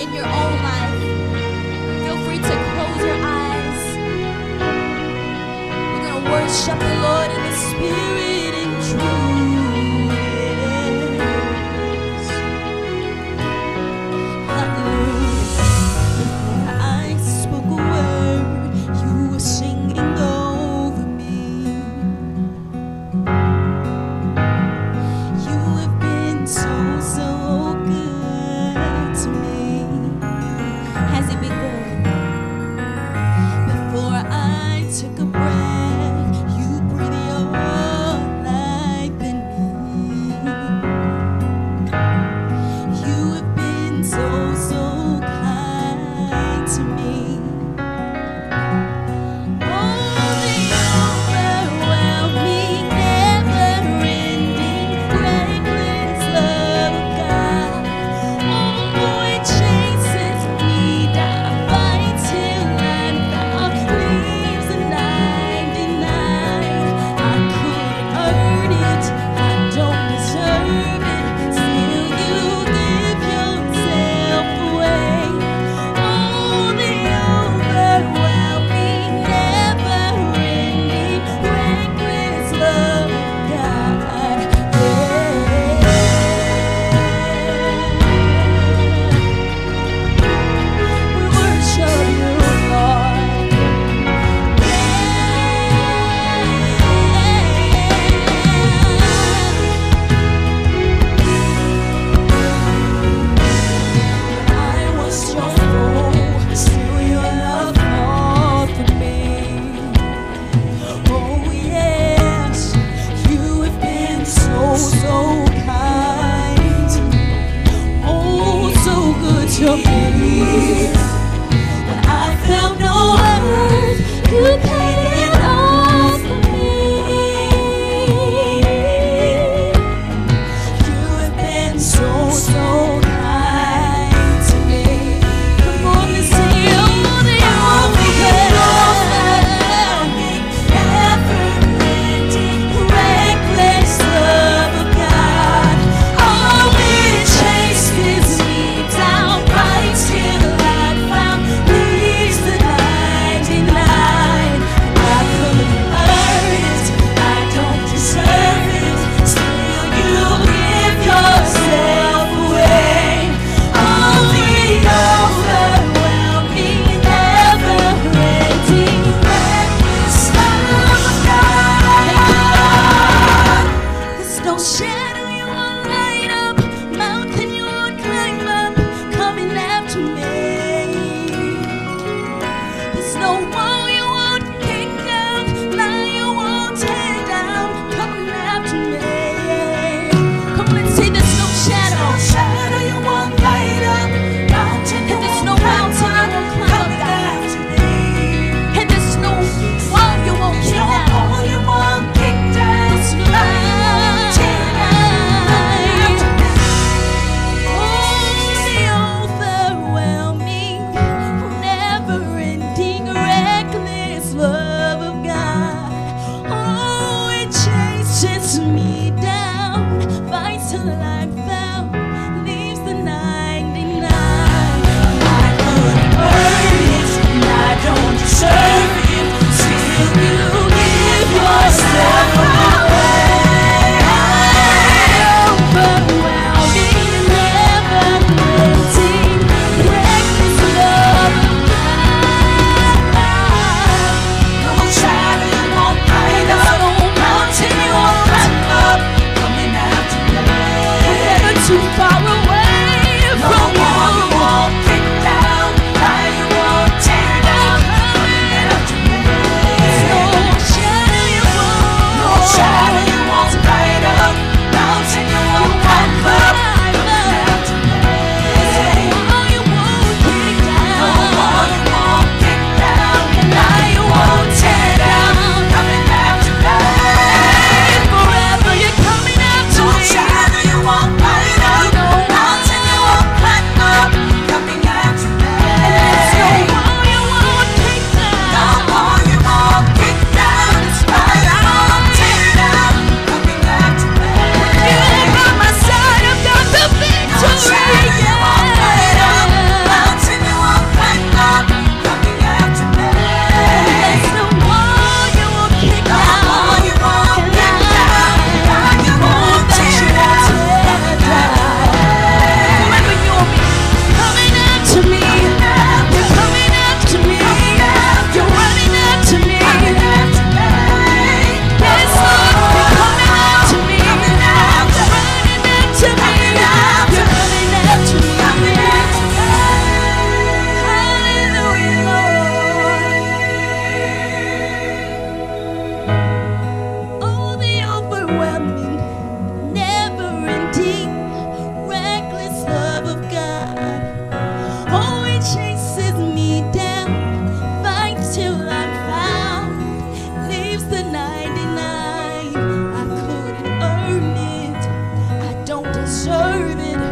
in your own life. Feel free to close your eyes. We're going to worship the Lord in the Spirit. took a breath. deserve it.